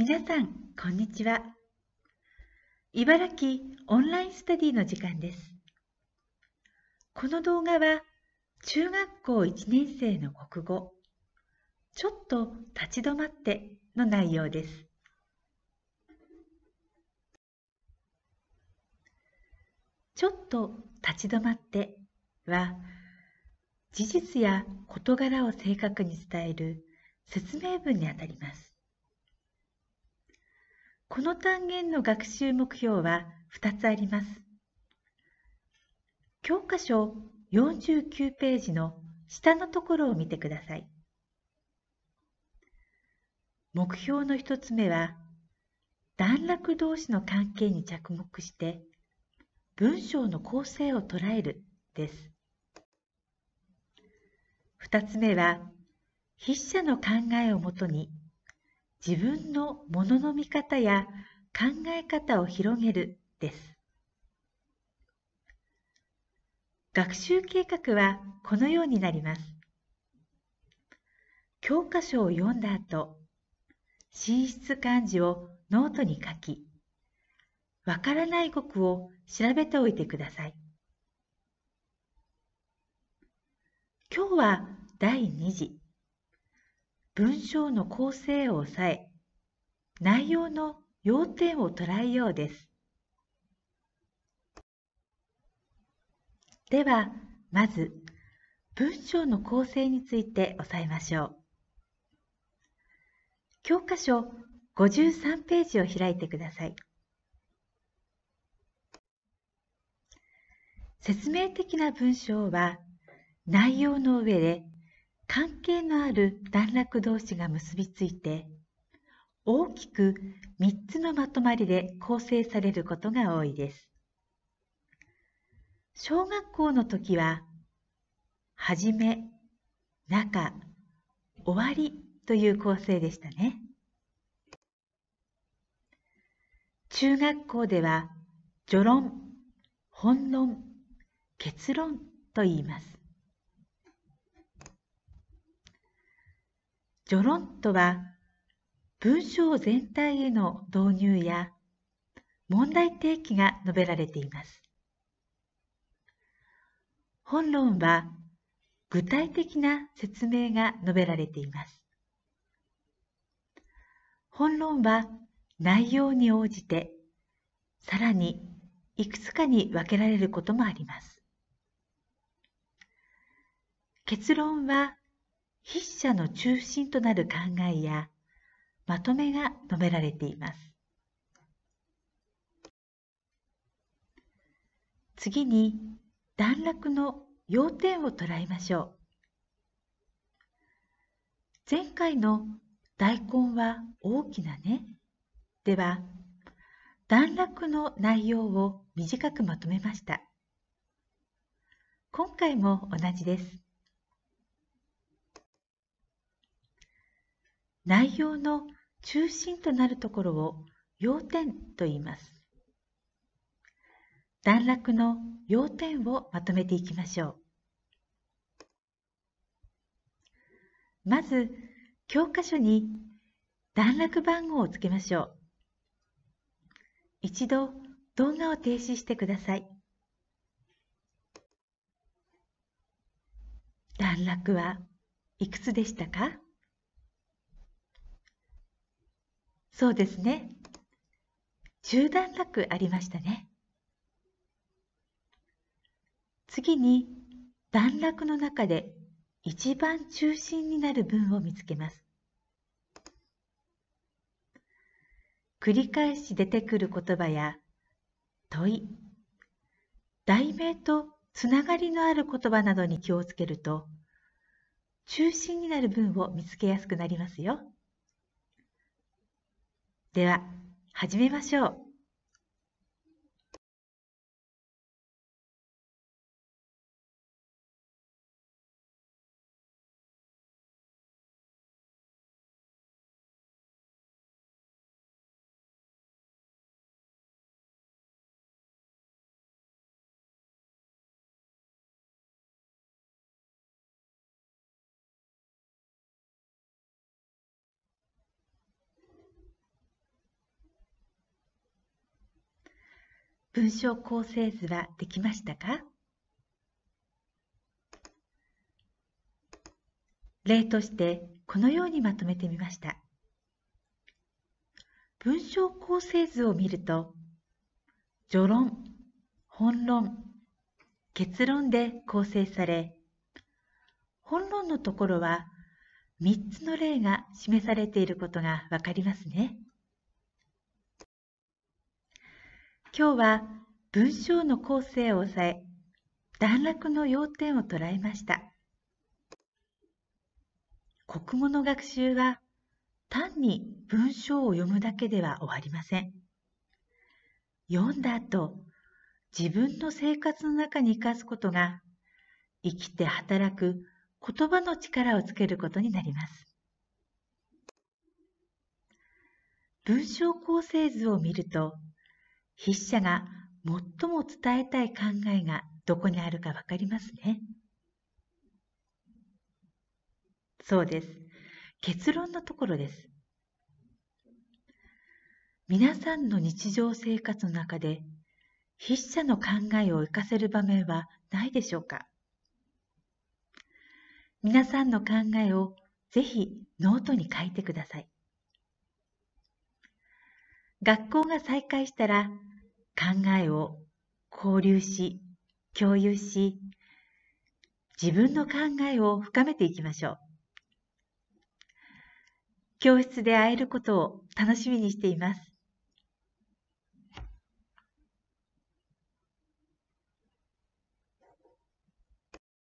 皆さん、こんにちは。茨城オンラインスタディの時間です。この動画は、中学校1年生の国語、ちょっと立ち止まっての内容です。ちょっと立ち止まっては、事実や事柄を正確に伝える説明文にあたります。この単元の学習目標は2つあります。教科書49ページの下のところを見てください。目標の1つ目は、段落同士の関係に着目して文章の構成を捉えるです。二つ目は、筆者の考えをもとに自分のものの見方や考え方を広げるです。学習計画はこのようになります。教科書を読んだ後、寝室漢字をノートに書き、わからない語句を調べておいてください。今日は第2次。文章の構成を抑え、内容の要点を捉えようです。では、まず、文章の構成について押さえましょう。教科書53ページを開いてください。説明的な文章は内容の上で関係のある段落同士が結びついて大きく3つのまとまりで構成されることが多いです。小学校の時は、はじめ、中、終わりという構成でしたね。中学校では、序論、本論、結論と言います。序論とは、文章全体への導入や問題提起が述べられています。本論は具体的な説明が述べられています。本論は内容に応じてさらにいくつかに分けられることもあります。結論は筆者の中心となる考えやまとめが述べられています。次に段落の要点を捉えましょう。前回の大根は大きなね。では、段落の内容を短くまとめました。今回も同じです。内容の中心となるところを要点と言います。段落の要点をまとめていきましょう。まず、教科書に段落番号をつけましょう。一度動画を停止してください。段落はいくつでしたか？そうですね。中段落ありましたね。次に段落の中で一番中心になる文を見つけます。繰り返し出てくる言葉や問い、題名とつながりのある言葉などに気をつけると中心になる文を見つけやすくなりますよ。では、始めましょう。文章構成図はできましたか？例としてこのようにまとめてみました。文章構成図を見ると、序論、本論、結論で構成され、本論のところは3つの例が示されていることがわかりますね。今日は文章の構成を抑え、段落の要点を捉えました。国語の学習は単に文章を読むだけでは終わりません。読んだ後、自分の生活の中に生かすことが生きて働く言葉の力をつけることになります。文章構成図を見ると、筆者が最も伝えたい考えがどこにあるかわかりますね。そうです。結論のところです。皆さんの日常生活の中で筆者の考えを活かせる場面はないでしょうか？皆さんの考えをぜひノートに書いてください。学校が再開したら考えを交流し、共有し、自分の考えを深めていきましょう。教室で会えることを楽しみにしています。